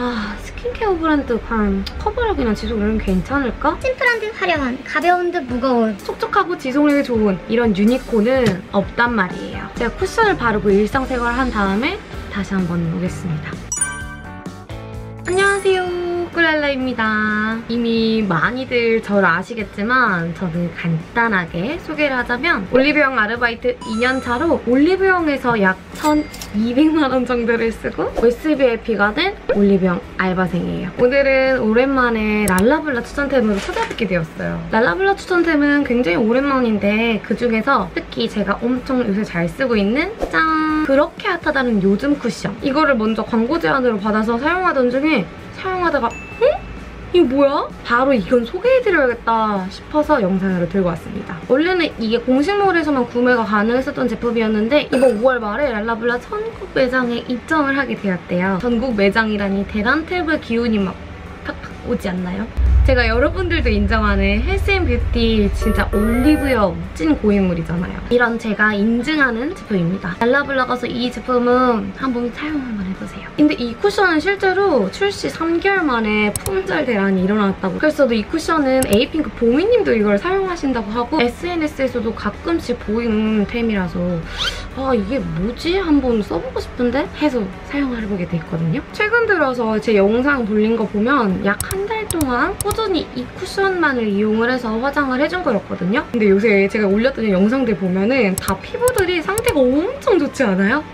아 스킨케어 브랜드 과연 커버력이나 지속력은 괜찮을까? 심플한 듯 화려한, 가벼운 듯 무거운. 촉촉하고 지속력이 좋은 이런 유니콘은 없단 말이에요. 제가 쿠션을 바르고 일상생활을 한 다음에 다시 한번 오겠습니다. 꿀랄라입니다. 이미 많이들 저를 아시겠지만 저는 간단하게 소개를 하자면 올리브영 아르바이트 2년차로 올리브영에서 약 1,200만 원 정도를 쓰고 SVIP가 된 올리브영 알바생이에요. 오늘은 오랜만에 랄라블라 추천템으로 찾아뵙게 되었어요. 랄라블라 추천템은 굉장히 오랜만인데 그중에서 특히 제가 엄청 요새 잘 쓰고 있는 짠! 그렇게 핫하다는 요즘 쿠션. 이거를 먼저 광고 제안으로 받아서 사용하던 중에 사용하다가 응? 이거 뭐야? 바로 이건 소개해드려야겠다 싶어서 영상으로 들고 왔습니다. 원래는 이게 공식몰에서만 구매가 가능했었던 제품이었는데 이번 5월 말에 랄라블라 전국 매장에 입점을 하게 되었대요. 전국 매장이라니 대란탭의 기운이 막 팍팍 오지 않나요? 제가 여러분들도 인정하는 헬스앤뷰티 진짜 올리브영 찐 고인물이잖아요. 이런 제가 인증하는 제품입니다. 랄라블라 가서 이 제품은 한번 사용 한번 해보세요. 근데 이 쿠션은 실제로 출시 3개월 만에 품절 대란이 일어났다고 그래서 이 쿠션은 에이핑크 보미님도 이걸 사용하신다고 하고 SNS에서도 가끔씩 보이는 템이라서 아 이게 뭐지? 한번 써보고 싶은데 해서 사용을 해보게 됐거든요. 최근 들어서 제 영상 돌린 거 보면 약 한 달 동안 꾸준히 이 쿠션만을 이용을 해서 화장을 해준 거였거든요. 근데 요새 제가 올렸던 영상들 보면은 다 피부들이 상태가 엄청 좋지 않아요?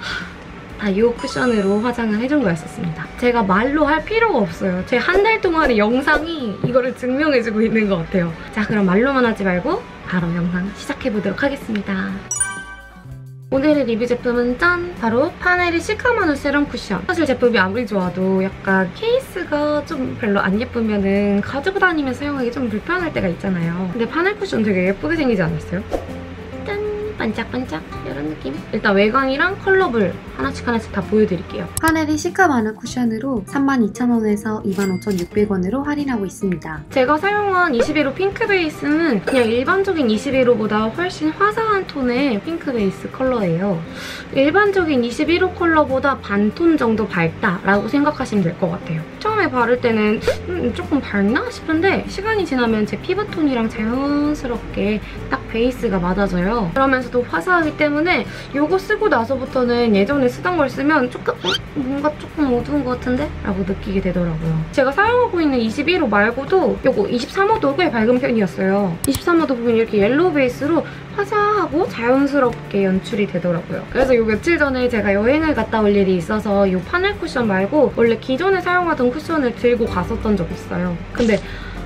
다이 쿠션으로 화장을 해준 거였었습니다. 제가 말로 할 필요가 없어요. 제 한 달 동안의 영상이 이거를 증명해주고 있는 것 같아요. 자 그럼 말로만 하지 말고 바로 영상 시작해보도록 하겠습니다. 오늘의 리뷰 제품은 짠! 바로 파넬이 시카마누 세럼 쿠션. 사실 제품이 아무리 좋아도 약간 케이스가 좀 별로 안 예쁘면 은 가지고 다니면서 사용하기 좀 불편할 때가 있잖아요. 근데 파넬 쿠션 되게 예쁘게 생기지 않았어요? 짠! 반짝반짝 이런 느낌. 일단 외관이랑 컬러를 하나씩 하나씩 다 보여드릴게요. 파넬이 시카마누 쿠션으로 32,000원에서 25,600원으로 할인하고 있습니다. 제가 사용한 21호 핑크 베이스는 그냥 일반적인 21호보다 훨씬 화사한 톤의 핑크 베이스 컬러예요. 일반적인 21호 컬러보다 반톤 정도 밝다라고 생각하시면 될 것 같아요. 처음에 바를 때는 음, 조금 밝나 싶은데 시간이 지나면 제 피부톤이랑 자연스럽게 딱 베이스가 맞아져요. 그러면서 도 화사하기 때문에 이거 쓰고 나서부터는 예전에 쓰던 걸 쓰면 조금 어? 뭔가 조금 어두운 것 같은데? 라고 느끼게 되더라고요. 제가 사용하고 있는 21호 말고도 이거 23호도 꽤 밝은 편이었어요. 23호도 보면 이렇게 옐로우 베이스로 화사하고 자연스럽게 연출이 되더라고요. 그래서 요 며칠 전에 제가 여행을 갔다 올 일이 있어서 이 파넬 쿠션 말고 원래 기존에 사용하던 쿠션을 들고 갔었던 적이 있어요. 근데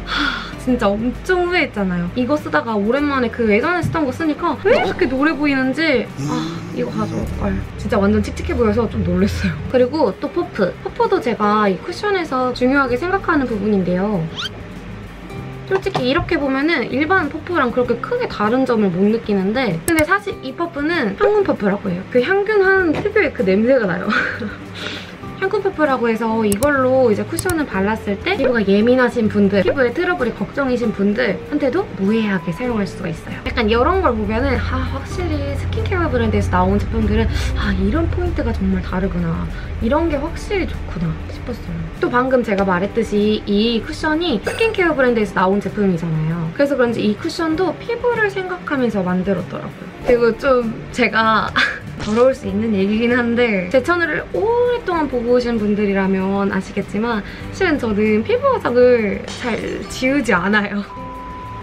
하... 진짜 엄청 후회했잖아요. 이거 쓰다가 오랜만에 그 예전에 쓰던 거 쓰니까 왜 이렇게 노래 보이는지 아 이거 가져올 걸. 진짜 완전 칙칙해 보여서 좀 놀랐어요. 그리고 또 퍼프. 퍼프도 제가 이 쿠션에서 중요하게 생각하는 부분인데요. 솔직히 이렇게 보면은 일반 퍼프랑 그렇게 크게 다른 점을 못 느끼는데 근데 사실 이 퍼프는 향균 퍼프라고 해요. 그 향균 한 특유의 그 냄새가 나요. 향균 퍼프라고 해서 이걸로 이제 쿠션을 발랐을 때 피부가 예민하신 분들, 피부에 트러블이 걱정이신 분들한테도 무해하게 사용할 수가 있어요. 약간 이런 걸 보면은 아 확실히 스킨케어 브랜드에서 나온 제품들은 아 이런 포인트가 정말 다르구나. 이런 게 확실히 좋구나 싶었어요. 또 방금 제가 말했듯이 이 쿠션이 스킨케어 브랜드에서 나온 제품이잖아요. 그래서 그런지 이 쿠션도 피부를 생각하면서 만들었더라고요. 그리고 좀 제가 더러울 수 있는 얘기긴 한데 제 채널을 오랫동안 보고 오신 분들이라면 아시겠지만 실은 저는 피부 화장을 잘 지우지 않아요.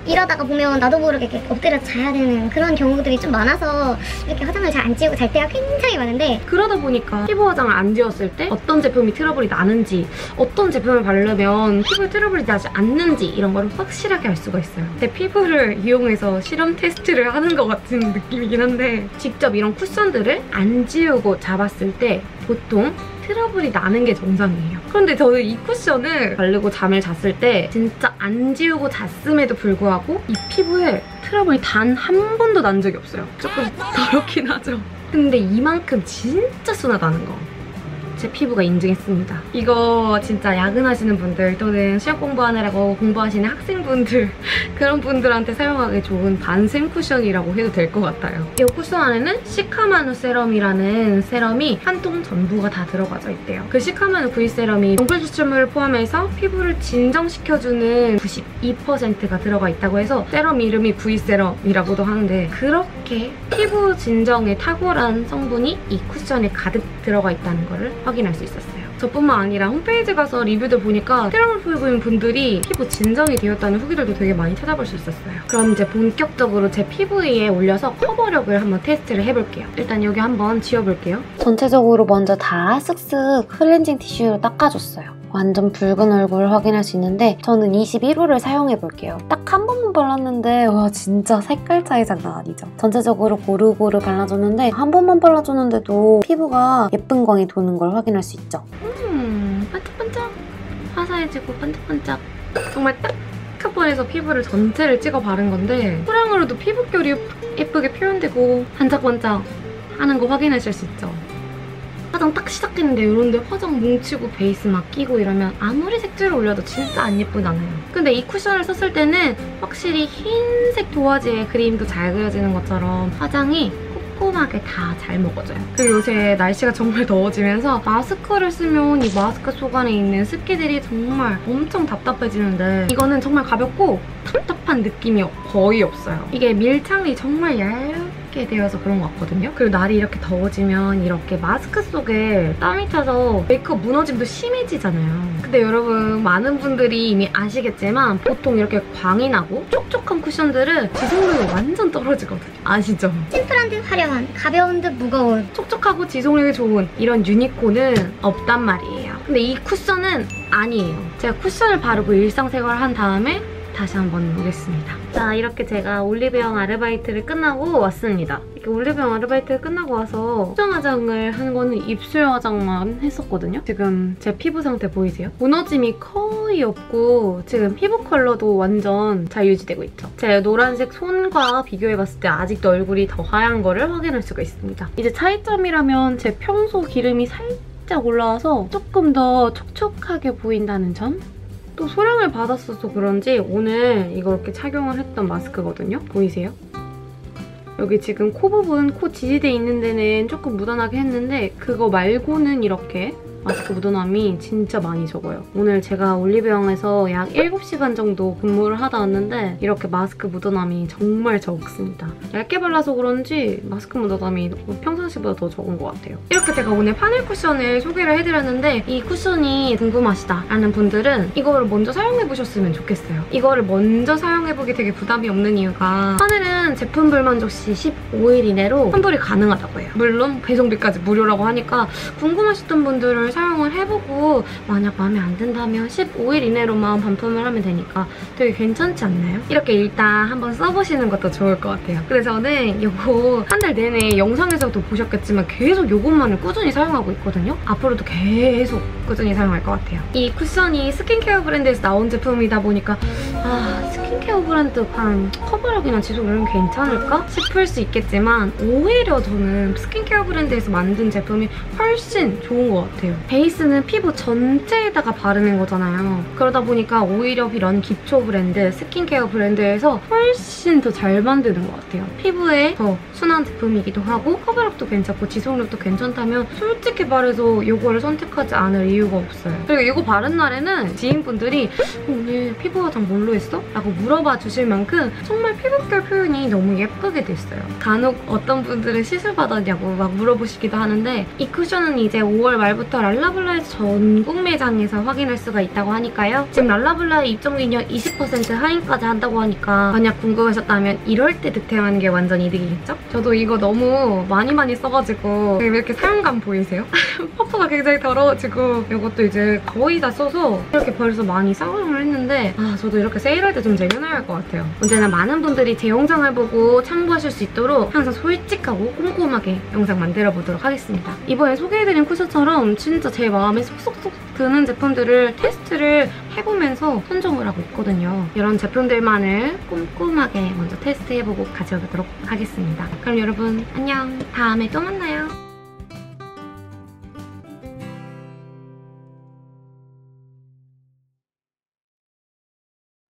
이러다가 보면 나도 모르게 이렇게 엎드려 자야 되는 그런 경우들이 좀 많아서 이렇게 화장을 잘 안 지우고 잘 때가 굉장히 많은데 그러다 보니까 피부 화장을 안 지웠을 때 어떤 제품이 트러블이 나는지 어떤 제품을 바르면 피부에 트러블이 나지 않는지 이런 걸 확실하게 알 수가 있어요. 제 피부를 이용해서 실험 테스트를 하는 것 같은 느낌이긴 한데 직접 이런 쿠션들을 안 지우고 잡았을 때 보통 트러블이 나는 게 정상이에요. 그런데 저는 이 쿠션을 바르고 잠을 잤을 때 진짜 안 지우고 잤음에도 불구하고 이 피부에 트러블이 단 한 번도 난 적이 없어요. 조금 더럽긴 하죠. 근데 이만큼 진짜 순하다는 거. 제 피부가 인증했습니다. 이거 진짜 야근하시는 분들 또는 시험 공부하느라고 공부하시는 학생분들 그런 분들한테 사용하기 좋은 밤샘 쿠션이라고 해도 될 것 같아요. 이 쿠션 안에는 시카마누 세럼이라는 세럼이 한 통 전부가 다 들어가져 있대요. 그 시카마누 V 세럼이 병풀 추출물을 포함해서 피부를 진정시켜주는 92%가 들어가 있다고 해서 세럼 이름이 V 세럼이라고도 하는데 그렇게 피부 진정에 탁월한 성분이 이 쿠션에 가득 들어가 있다는 것을 확인할 수 있었어요. 저뿐만 아니라 홈페이지 가서 리뷰들 보니까 세럼을 피부인 분들이 피부 진정이 되었다는 후기들도 되게 많이 찾아볼 수 있었어요. 그럼 이제 본격적으로 제 피부 위에 올려서 커버력을 한번 테스트를 해볼게요. 일단 여기 한번 지워볼게요. 전체적으로 먼저 다 쓱쓱 클렌징 티슈로 닦아줬어요. 완전 붉은 얼굴을 확인할 수 있는데 저는 21호를 사용해 볼게요. 딱 한 번만 발랐는데 와 진짜 색깔 차이 장난 아니죠. 전체적으로 고루고루 발라줬는데 한 번만 발라줬는데도 피부가 예쁜 광이 도는 걸 확인할 수 있죠. 음, 반짝반짝 화사해지고 반짝반짝 정말 딱한 번에서 피부를 전체를 찍어 바른 건데 소량으로도 피부결이 예쁘게 표현되고 반짝반짝 하는 거 확인하실 수 있죠. 화장 딱 시작했는데 이런데 화장 뭉치고 베이스 막 끼고 이러면 아무리 색조를 올려도 진짜 안 예쁘잖아요. 근데 이 쿠션을 썼을 때는 확실히 흰색 도화지에 그림도 잘 그려지는 것처럼 화장이 꼼꼼하게 다 잘 먹어져요. 그리고 요새 날씨가 정말 더워지면서 마스크를 쓰면 이 마스크 속 안에 있는 습기들이 정말 엄청 답답해지는데 이거는 정말 가볍고 답답한 느낌이 거의 없어요. 이게 밀착이 정말 얇 게 되어서 그런 것 같거든요. 그리고 날이 이렇게 더워지면 이렇게 마스크 속에 땀이 차서 메이크업 무너짐도 심해지잖아요. 근데 여러분 많은 분들이 이미 아시겠지만 보통 이렇게 광이 나고 촉촉한 쿠션들은 지속력이 완전 떨어지거든요. 아시죠? 심플한 듯 화려한, 가벼운 듯 무거운. 촉촉하고 지속력이 좋은 이런 유니콘은 없단 말이에요. 근데 이 쿠션은 아니에요. 제가 쿠션을 바르고 일상생활을 한 다음에 다시 한번 오겠습니다. 자, 이렇게 제가 올리브영 아르바이트를 끝나고 왔습니다. 이렇게 올리브영 아르바이트를 끝나고 와서 수정 화장을 하는 거는 입술 화장만 했었거든요. 지금 제 피부 상태 보이세요? 무너짐이 거의 없고 지금 피부 컬러도 완전 잘 유지되고 있죠. 제 노란색 손과 비교해봤을 때 아직도 얼굴이 더 하얀 거를 확인할 수가 있습니다. 이제 차이점이라면 제 평소 기름이 살짝 올라와서 조금 더 촉촉하게 보인다는 점? 또 소량을 받았어서 그런지 오늘 이거 이렇게 착용을 했던 마스크거든요. 보이세요? 여기 지금 코 부분, 코 지지대 있는 데는 조금 묻어나게 했는데 그거 말고는 이렇게 마스크 묻어남이 진짜 많이 적어요. 오늘 제가 올리브영에서 약 7시간 정도 근무를 하다 왔는데 이렇게 마스크 묻어남이 정말 적습니다. 얇게 발라서 그런지 마스크 묻어남이 평상시보다 더 적은 것 같아요. 이렇게 제가 오늘 파넬 쿠션을 소개를 해드렸는데 이 쿠션이 궁금하시다 라는 분들은 이거를 먼저 사용해보셨으면 좋겠어요. 이거를 먼저 사용해보기 되게 부담이 없는 이유가 파넬은 제품 불만족 시 15일 이내로 환불이 가능하다고 해요. 물론 배송비까지 무료라고 하니까 궁금하셨던 분들을 사용을 해보고 만약 마음에 안 든다면 15일 이내로만 반품을 하면 되니까 되게 괜찮지 않나요? 이렇게 일단 한번 써보시는 것도 좋을 것 같아요. 근데 저는 이거 한 달 내내 영상에서도 보셨겠지만 계속 이것만을 꾸준히 사용하고 있거든요. 앞으로도 계속 꾸준히 사용할 것 같아요. 이 쿠션이 스킨케어 브랜드에서 나온 제품이다 보니까 아 스킨케어 브랜드판 커버력이나 지속력은 괜찮을까 싶을 수 있겠지만 오히려 저는 스킨케어 브랜드에서 만든 제품이 훨씬 좋은 것 같아요. 베이스는 피부 전체에다가 바르는 거잖아요. 그러다 보니까 오히려 이런 기초 브랜드, 스킨케어 브랜드에서 훨씬 더 잘 만드는 것 같아요. 피부에 더 순한 제품이기도 하고 커버력도 괜찮고 지속력도 괜찮다면 솔직히 말해서 이거를 선택하지 않을 이유가 없어요. 그리고 이거 바른 날에는 지인분들이 오늘 피부 화장 뭘로 했어? 라고 물어봐 주실 만큼 정말 피부결 표현이 너무 예쁘게 됐어요. 간혹 어떤 분들은 시술 받았냐고 막 물어보시기도 하는데 이 쿠션은 이제 5월 말부터 랄라블라에서 전국 매장에서 확인할 수가 있다고 하니까요. 지금 랄라블라의 입점기념 20% 할인까지 한다고 하니까 만약 궁금하셨다면 이럴 때 득템하는 게 완전 이득이겠죠? 저도 이거 너무 많이 많이 써가지고 왜 이렇게 사용감 보이세요? 퍼프가 굉장히 더러워지고 이것도 이제 거의 다 써서 이렇게 벌써 많이 사용을 했는데 아 저도 이렇게 세일할 때 좀 쟁여놔야 할 것 같아요. 언제나 많은 분들이 제 영상을 보고 참고하실 수 있도록 항상 솔직하고 꼼꼼하게 영상 만들어 보도록 하겠습니다. 이번에 소개해드린 쿠션처럼 진짜 제 마음에 쏙쏙쏙 드는 제품들을 테스트를 해보면서 선정을 하고 있거든요. 이런 제품들만을 꼼꼼하게 먼저 테스트해보고 가져오도록 하겠습니다. 그럼 여러분 안녕! 다음에 또 만나요.